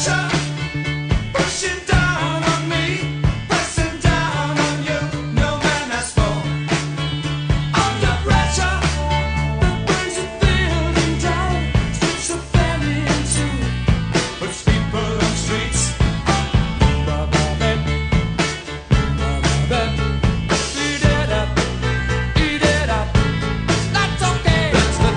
Shut up!